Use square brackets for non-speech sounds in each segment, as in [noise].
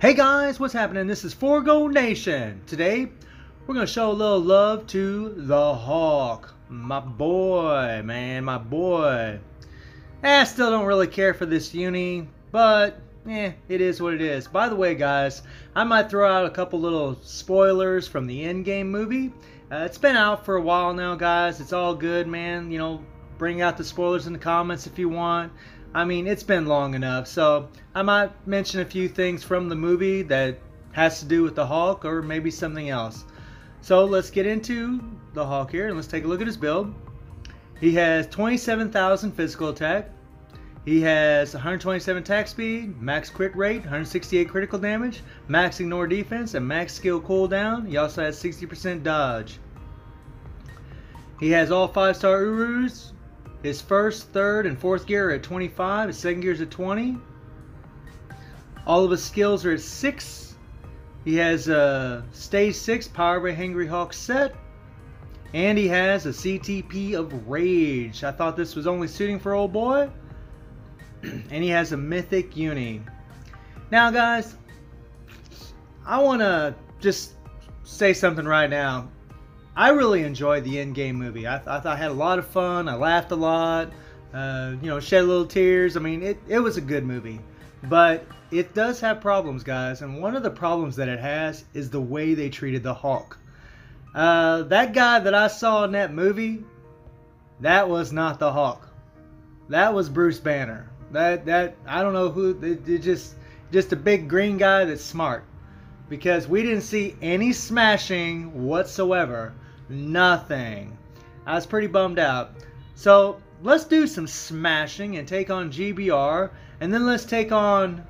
Hey guys, what's happening? This is Forgo Nation. Today, we're going to show a little love to the Hulk. My boy, man, my boy. Eh, I still don't really care for this uni, but eh, it is what it is. By the way, guys, I might throw out a couple little spoilers from the Endgame movie. Uh, it's been out for a while now, guys. It's all good, man. You know, bring out the spoilers in the comments if you want. I mean, it's been long enough, so I might mention a few things from the movie that has to do with the Hulk or maybe something else. So let's get into the Hulk here and let's take a look at his build. He has 27,000 physical attack. He has 127 attack speed, max crit rate, 168 critical damage, max ignore defense, and max skill cooldown. He also has 60% dodge. He has all 5 star Urus, his first, third, and fourth gear are at 25. His second gear is at 20. All of his skills are at 6. He has a stage 6 Power by Hangry Hawk set. And he has a CTP of Rage. I thought this was only suiting for old boy. [clears throat] and he has a Mythic Uni. Now, guys, I want to just say something right now. I really enjoyed the Endgame movie. I, I I had a lot of fun. I laughed a lot. Uh, you know, shed a little tears. I mean, it, it was a good movie. But it does have problems, guys. And one of the problems that it has is the way they treated the Hulk. Uh, that guy that I saw in that movie, that was not the Hulk. That was Bruce Banner. That that I don't know who. It, it just just a big green guy that's smart because we didn't see any smashing whatsoever. Nothing. I was pretty bummed out. So let's do some smashing and take on GBR, and then let's take on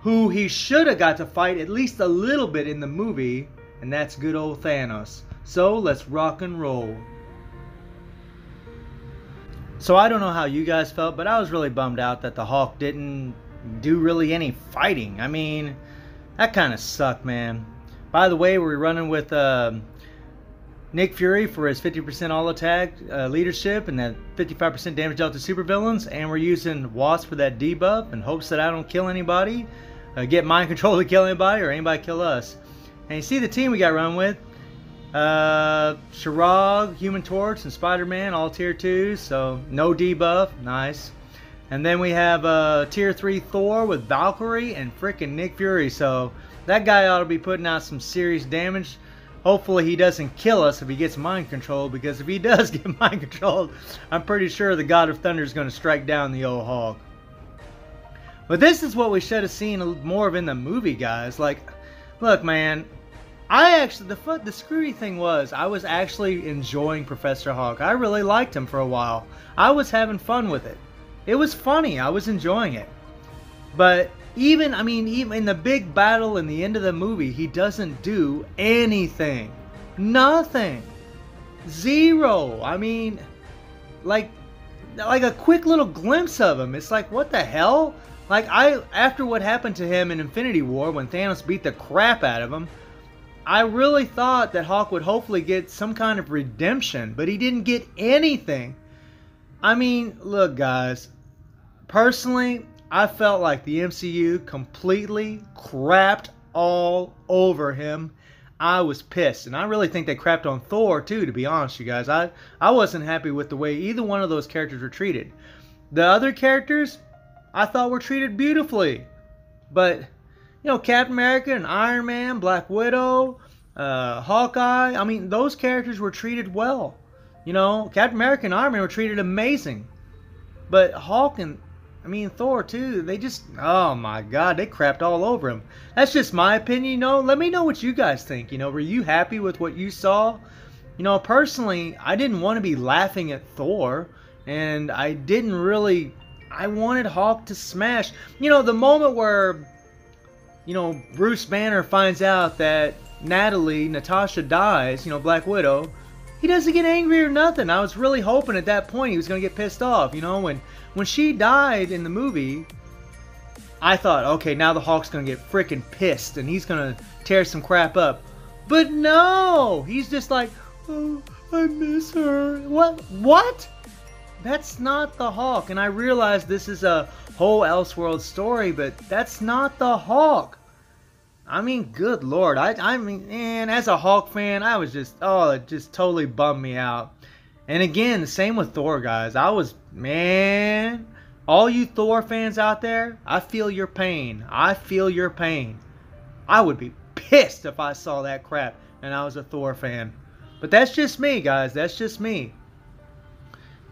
who he should have got to fight at least a little bit in the movie, and that's good old Thanos. So let's rock and roll. So I don't know how you guys felt, but I was really bummed out that the Hulk didn't do really any fighting. I mean, that kind of sucked, man. By the way, we're running with uh, Nick Fury for his 50% all attack uh, leadership and that 55% damage dealt to supervillains, and we're using Wasp for that debuff in hopes that I don't kill anybody, uh, get mind control to kill anybody, or anybody kill us. And you see the team we got run with. Uh, Shirog, Human Torch, and Spider-Man, all tier 2s, so no debuff, nice. And then we have uh, Tier 3 Thor with Valkyrie and freaking Nick Fury. So that guy ought to be putting out some serious damage. Hopefully he doesn't kill us if he gets mind controlled. Because if he [laughs] does get mind controlled, I'm pretty sure the God of Thunder is going to strike down the old hog. But this is what we should have seen more of in the movie, guys. Like, look, man. I actually, the the screwy thing was, I was actually enjoying Professor Hulk. I really liked him for a while. I was having fun with it. It was funny. I was enjoying it. But even, I mean, even in the big battle in the end of the movie, he doesn't do anything. Nothing. Zero. I mean, like, like a quick little glimpse of him. It's like, what the hell? Like, I, after what happened to him in Infinity War when Thanos beat the crap out of him, I really thought that Hulk would hopefully get some kind of redemption, but he didn't get anything. I mean, look, guys, Personally, I felt like the MCU completely crapped all over him. I was pissed, and I really think they crapped on Thor too. To be honest, you guys, I I wasn't happy with the way either one of those characters were treated. The other characters, I thought were treated beautifully, but you know, Captain America and Iron Man, Black Widow, uh, Hawkeye. I mean, those characters were treated well. You know, Captain America and Iron Man were treated amazing, but Hulk and I mean, Thor too. They just, oh my God, they crapped all over him. That's just my opinion. You know, let me know what you guys think. You know, were you happy with what you saw? You know, personally, I didn't want to be laughing at Thor, and I didn't really. I wanted Hulk to smash. You know, the moment where, you know, Bruce Banner finds out that Natalie, Natasha dies. You know, Black Widow he doesn't get angry or nothing. I was really hoping at that point he was going to get pissed off. You know, when when she died in the movie, I thought, okay, now the Hulk's going to get freaking pissed and he's going to tear some crap up. But no, he's just like, oh, I miss her. What? What? That's not the Hulk. And I realize this is a whole Elseworld story, but that's not the Hulk. I mean, good lord. I, I mean, and as a Hulk fan, I was just, oh, it just totally bummed me out. And again, same with Thor, guys. I was, man, all you Thor fans out there, I feel your pain. I feel your pain. I would be pissed if I saw that crap and I was a Thor fan. But that's just me, guys. That's just me.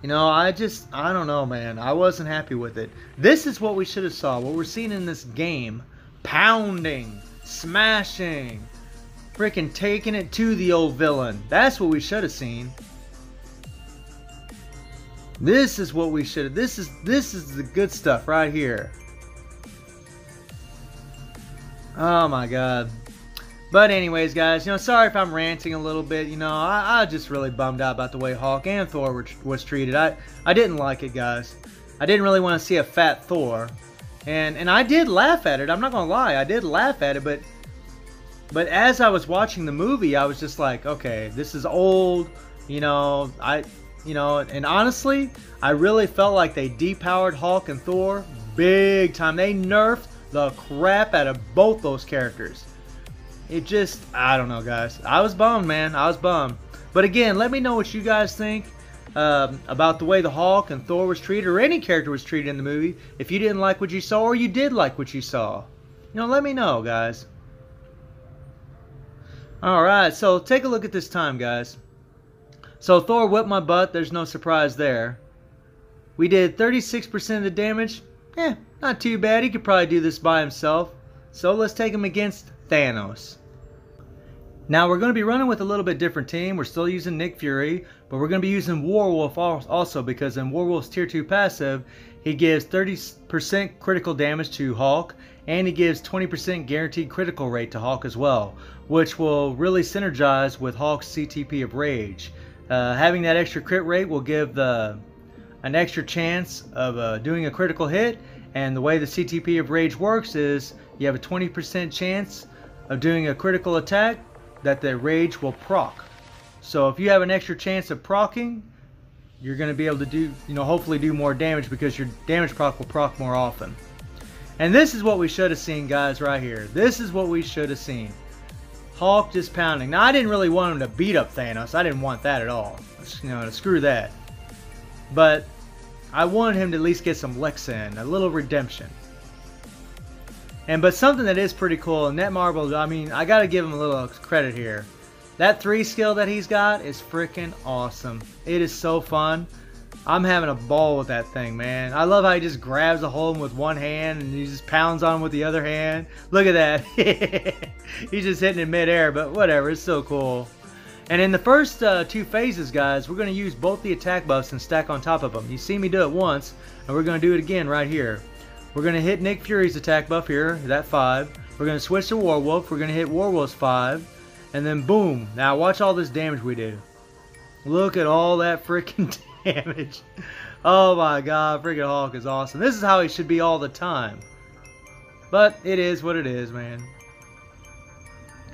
You know, I just, I don't know, man. I wasn't happy with it. This is what we should have saw. What we're seeing in this game. Pounding. Smashing. Freaking taking it to the old villain. That's what we should have seen. This is what we should have. This is this is the good stuff right here. Oh my god. But anyways, guys, you know, sorry if I'm ranting a little bit. You know, I, I just really bummed out about the way Hulk and Thor were, was treated. I, I didn't like it, guys. I didn't really want to see a fat Thor. And and I did laugh at it. I'm not to lie. I did laugh at it, but but as I was watching the movie, I was just like, okay, this is old. You know, I you know, and honestly, I really felt like they depowered Hulk and Thor big time. They nerfed the crap out of both those characters it just, I don't know, guys. I was bummed, man. I was bummed. But again, let me know what you guys think um, about the way the Hulk and Thor was treated, or any character was treated in the movie. If you didn't like what you saw, or you did like what you saw, you know, let me know, guys. Alright, so take a look at this time, guys. So Thor whipped my butt. There's no surprise there. We did 36% of the damage. Eh, not too bad. He could probably do this by himself. So let's take him against Thanos. Now we're going to be running with a little bit different team. We're still using Nick Fury, but we're going to be using Werewolf also because in Werewolf's tier 2 passive, he gives 30% critical damage to Hulk and he gives 20% guaranteed critical rate to Hulk as well, which will really synergize with Hulk's CTP of Rage. Uh, having that extra crit rate will give the an extra chance of uh, doing a critical hit and the way the CTP of Rage works is you have a 20% chance of doing a critical attack that the rage will proc. So if you have an extra chance of procking, you're going to be able to do, you know, hopefully do more damage because your damage proc will proc more often. And this is what we should have seen, guys, right here. This is what we should have seen. Hulk just pounding. Now, I didn't really want him to beat up Thanos. I didn't want that at all. You know, screw that. But I wanted him to at least get some licks in, a little redemption. And but something that is pretty cool, Netmarble, I mean, I gotta give him a little credit here. That three skill that he's got is freaking awesome. It is so fun. I'm having a ball with that thing, man. I love how he just grabs a hold with one hand and he just pounds on him with the other hand. Look at that. [laughs] He's just hitting in midair, but whatever. It's so cool. And in the first uh, two phases, guys, we're going to use both the attack buffs and stack on top of them. You see me do it once, and we're going to do it again right here. We're going to hit Nick Fury's attack buff here, that 5. We're going to switch to Werewolf. We're going to hit Werewolf's 5. And then boom. Now watch all this damage we do. Look at all that freaking [laughs] damage. Oh my god, freaking Hulk is awesome. This is how he should be all the time. But it is what it is, man.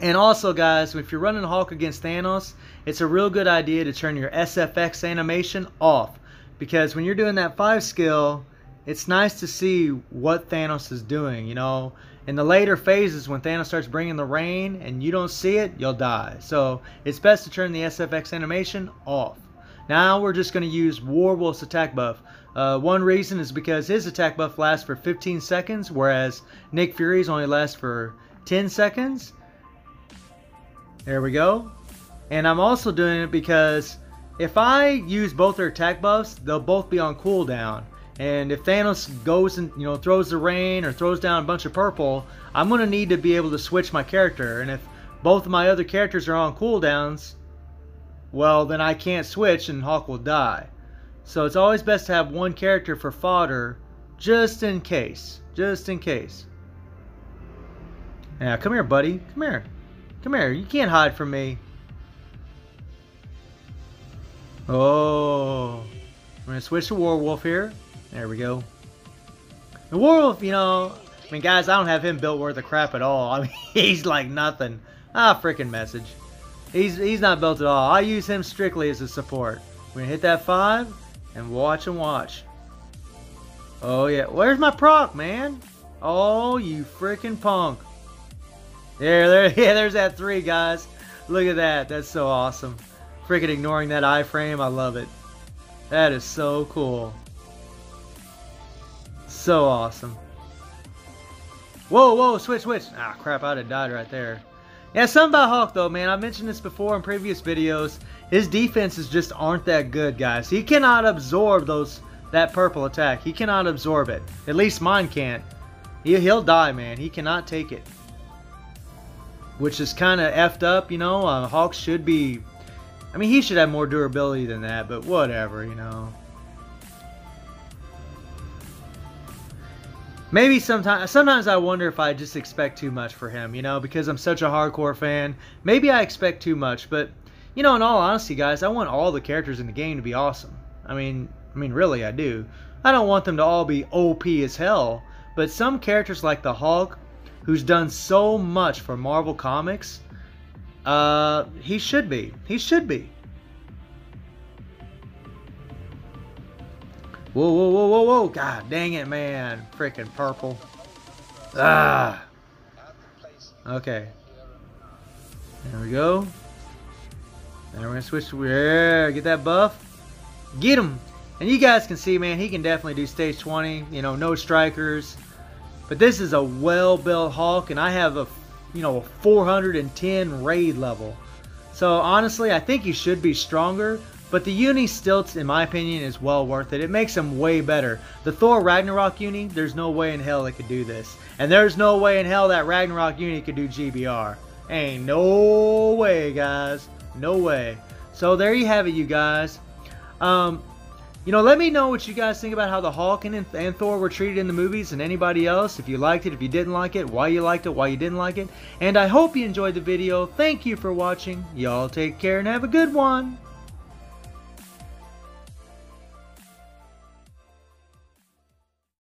And also, guys, if you're running Hulk against Thanos, it's a real good idea to turn your SFX animation off. Because when you're doing that 5 skill, it's nice to see what Thanos is doing. You know, in the later phases when Thanos starts bringing the rain and you don't see it, you'll die. So it's best to turn the SFX animation off. Now we're just going to use Werewolf's attack buff. Uh, one reason is because his attack buff lasts for 15 seconds, whereas Nick Fury's only lasts for 10 seconds. There we go. And I'm also doing it because if I use both their attack buffs, they'll both be on cooldown. And if Thanos goes and you know throws the rain or throws down a bunch of purple, I'm gonna need to be able to switch my character. And if both of my other characters are on cooldowns, well then I can't switch and Hulk will die. So it's always best to have one character for fodder, just in case. Just in case. Yeah, come here, buddy. Come here. Come here. You can't hide from me. Oh. I'm to switch to Werewolf here. There we go. The Werewolf, you know, I mean, guys, I don't have him built worth a crap at all. [laughs] I mean, he's like nothing. Ah, freaking message. He's he's not built at all. I use him strictly as a support. We're gonna hit that five and watch and watch. Oh yeah, where's my proc, man? Oh, you freaking punk. There, there, [laughs] yeah, there's that three, guys. Look at that. That's so awesome. Freaking ignoring that iframe. I love it. That is so cool. So awesome. Whoa, whoa, switch, switch. Ah, crap, I'd have died right there. Yeah, something about Hulk, though, man. I've mentioned this before in previous videos. His defenses just aren't that good, guys. He cannot absorb those that purple attack. He cannot absorb it. At least mine can't. He, he'll die, man. He cannot take it. Which is kind of effed up, you know. Uh, Hulk should be... I mean, he should have more durability than that, but whatever, you know. Maybe sometimes sometimes I wonder if I just expect too much for him, you know, because I'm such a hardcore fan. Maybe I expect too much, but you know, in all honesty, guys, I want all the characters in the game to be awesome. I mean, I mean really I do. I don't want them to all be OP as hell, but some characters like the Hulk, who's done so much for Marvel Comics, uh, he should be. He should be. Whoa, whoa, whoa, whoa, whoa. God dang it, man. Freaking purple. Ah. Okay. There we go. Now we're going to switch to... Yeah, get that buff. Get him. And you guys can see, man, he can definitely do stage 20. You know, no strikers. But this is a well-built Hulk, and I have a, you know, a 410 raid level. So, honestly, I think he should be stronger. But the uni stilts, in my opinion, is well worth it. It makes them way better. The Thor Ragnarok uni, there's no way in hell it could do this. And there's no way in hell that Ragnarok uni could do GBR. Ain't no way, guys. No way. So there you have it, you guys. Um, you know, let me know what you guys think about how the Hulk and, and Thor were treated in the movies and anybody else. If you liked it, if you didn't like it, why you liked it, why you didn't like it. And I hope you enjoyed the video. Thank you for watching. Y'all take care and have a good one.